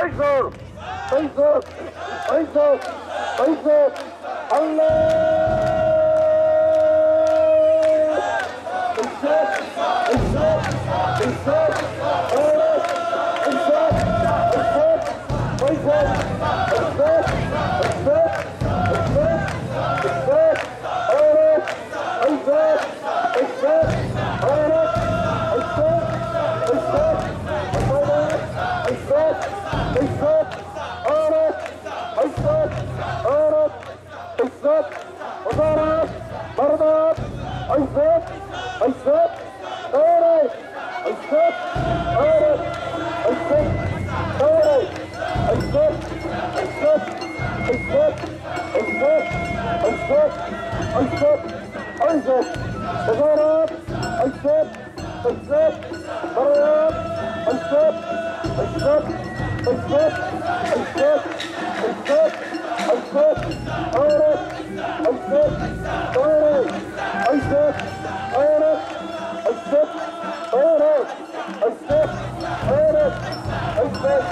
bây giờ bây giờ bây giờ bây giờ anh lên Aysat, Aysat, Doğray, Aysat, Doğray, Aysat, Doğray, Aysat, Aysat, Aysat, Aysat, Aysat, Aysat, Aysat, Bazarat, Aysat, Aysat, Bazarat, Aysat, Aysat, Aysat, Aysat, Aysat, عيشك خيرك عيشك خيرك عيشك خيرك عيشك خيرك عيشك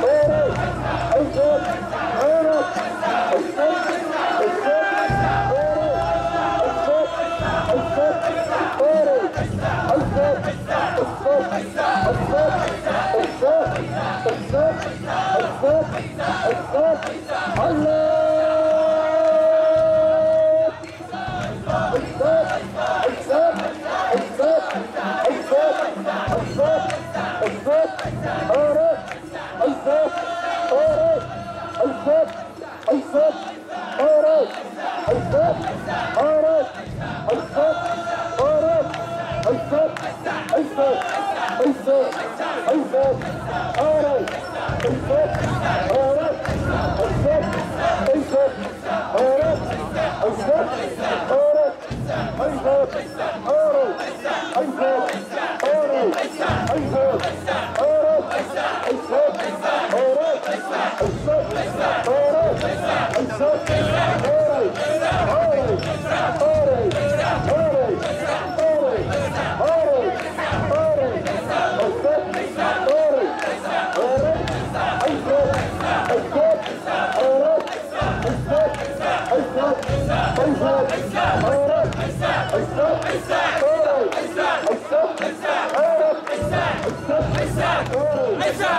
خيرك عيشك خيرك عيشك خيرك عيشك Allah Isa! Isa! Isa!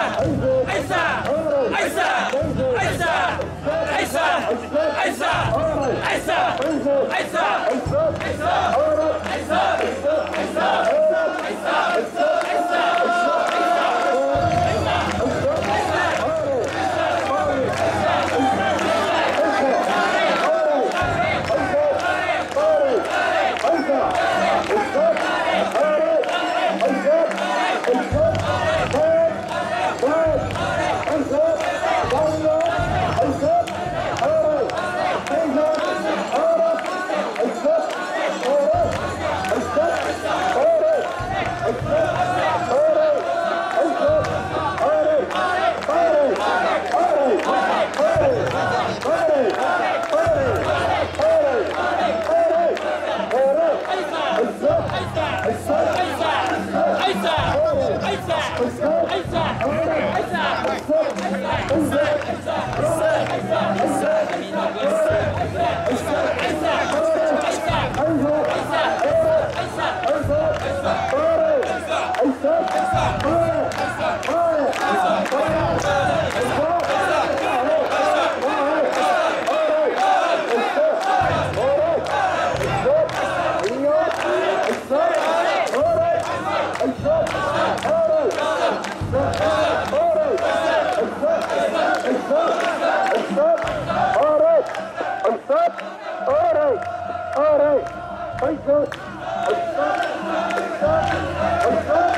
Isa! はい。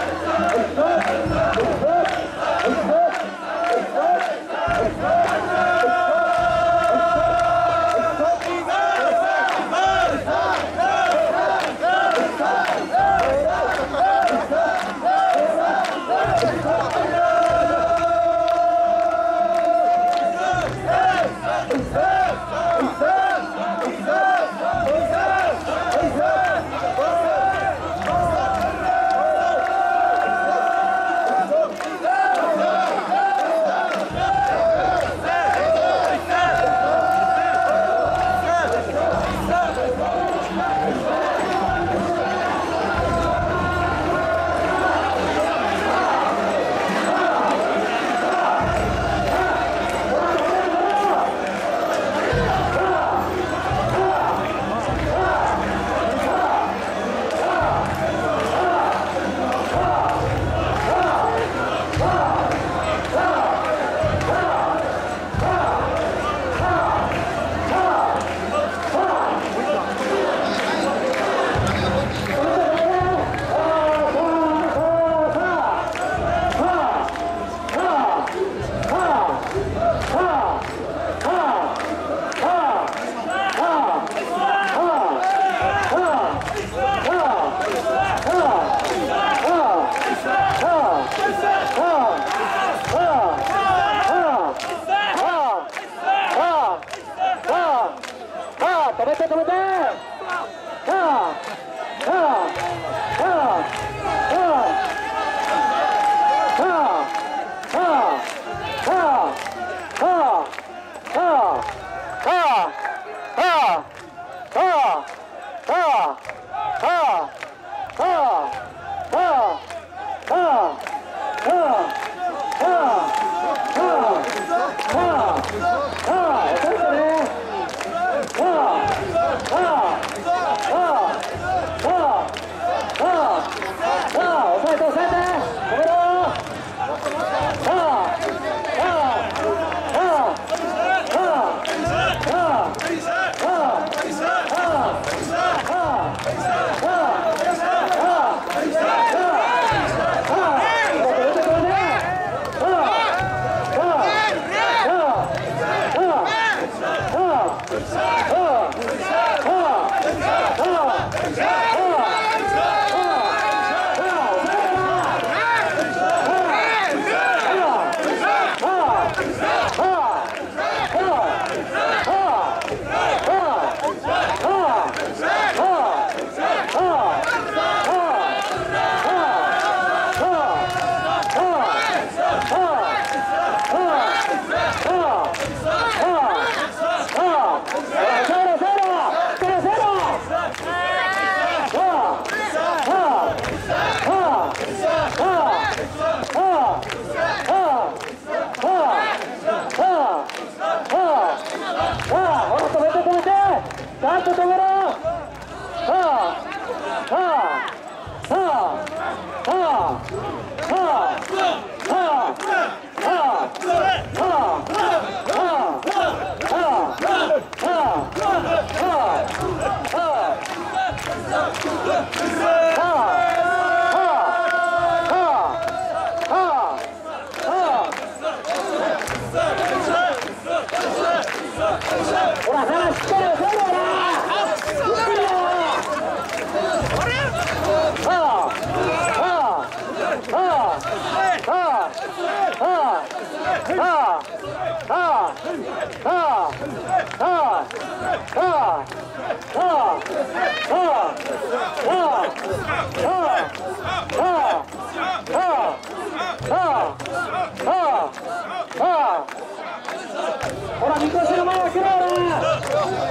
ほら、みこしの前開けろ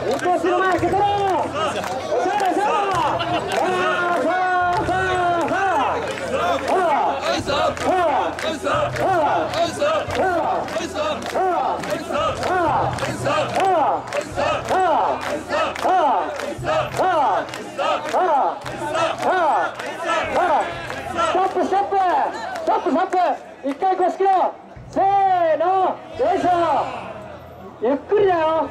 みこしの前開けろ。おしゃれおしゃれ一回腰切ろうせーのよいしょゆっくりだよ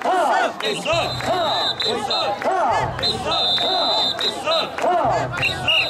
Esat! Esat! Esat! Esat! Esat!